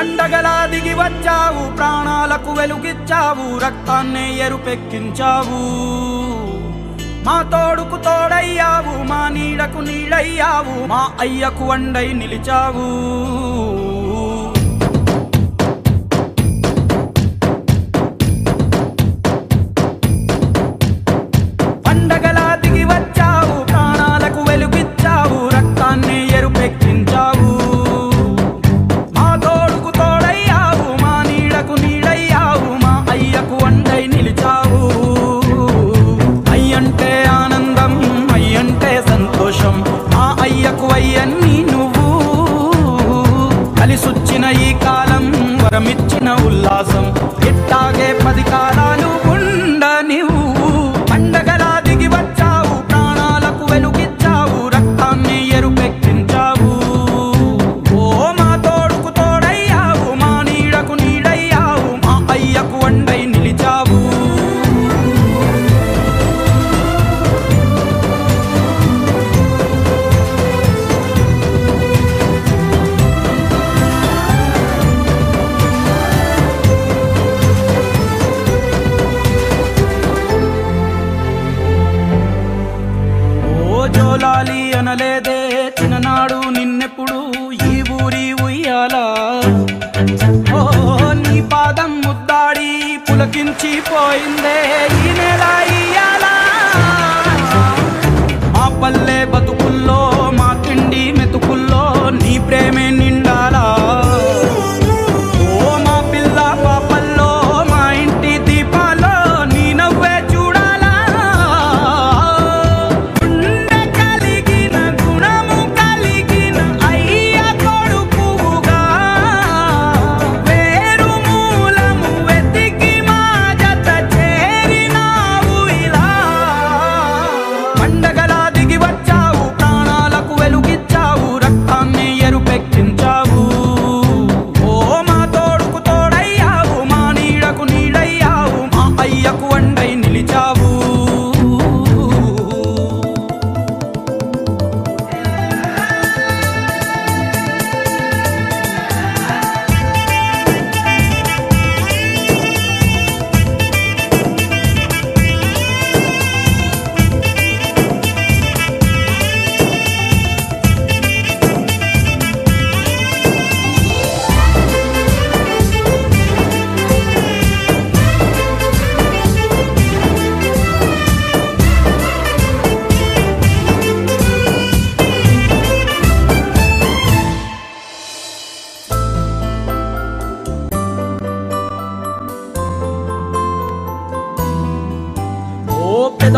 అండగలా దిగి వచ్చావు ప్రాణాలకు వెలుగిచ్చావు రక్తాన్నే ఎరుపెక్కించావు. మా తోడుకు తోడయ్యావు మా నీడకు నీడయ్యావు మా అయ్యకు వండై నిలిచావు. ఈ కాలం వరమిచ్చిన ఉల్లాసం. ఎట్టాగే పది కాలాలు చిలికించిపోయిందే ఈ నెల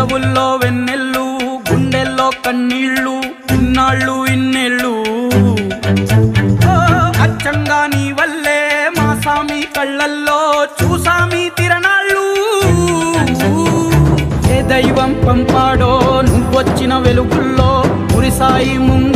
పెదవుల్లో వెన్నెళ్ళు గుండెల్లో కన్నీళ్ళు ఇన్నాళ్ళు ఇన్నెళ్ళు. అచ్చంగా నీ వల్లే మా సామి కళ్ళల్లో చూసామి తిరణాళ్ళు. ఏ దైవం పంపాడో నువ్వొచ్చిన వెలుగుల్లో గురిసాయి ముందు